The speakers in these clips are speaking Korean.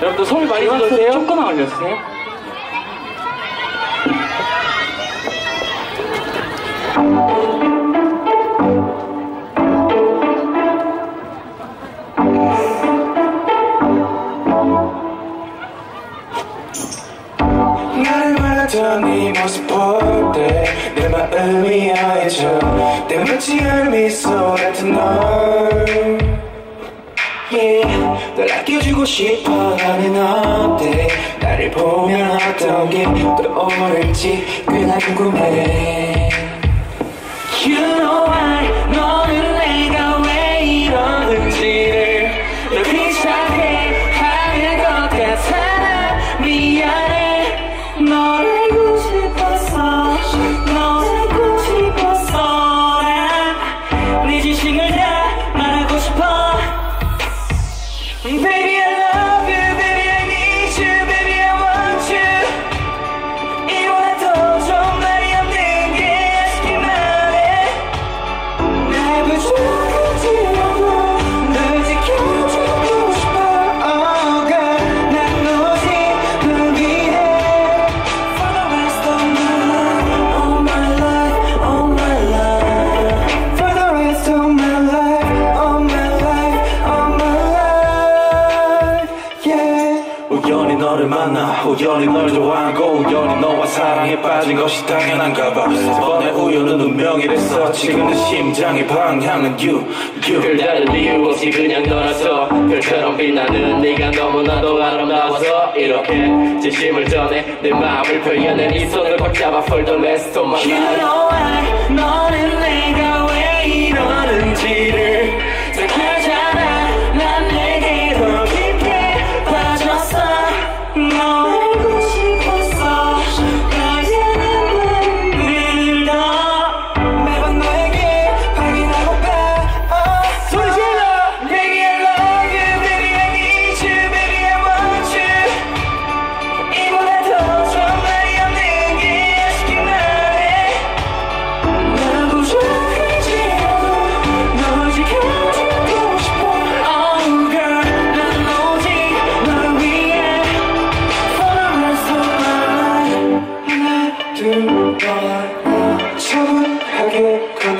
여러분들 소리 많이 들으세요? 조금만 올려주세요. 나를 네 모습 볼때내 마음이 하얘져 때묻지 않은 미소 같은 널 yeah. 널 아껴주고 싶어 하는 어때? 나를 보면 어떤 게 떠오를지 꽤나 궁금해. You 우연히 너를 만나 우연히 널 좋아하고 우연히 너와 사랑에 빠진 것이 당연한가 봐. 이번에 우연은 운명이랬어. 지금 내 심장의 방향은 you you. 별다른 이유 없이 그냥 너라서 별처럼 빛나는 네가 너무나도 아름다워서 이렇게 진심을 전해 내 마음을 표현해 이 손을 꽉 잡아 For the rest of my You life know why 너는 내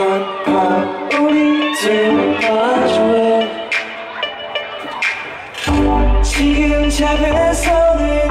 밤 우리 둘 마주해 지금 손을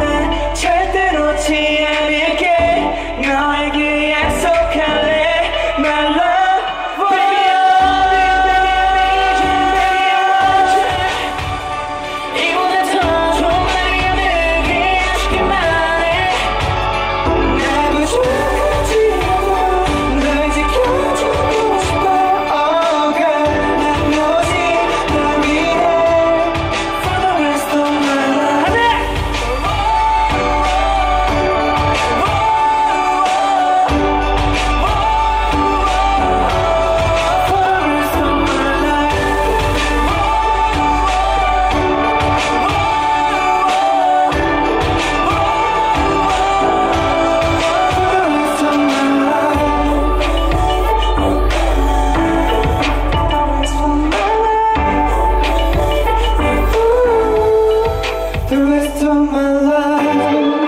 my love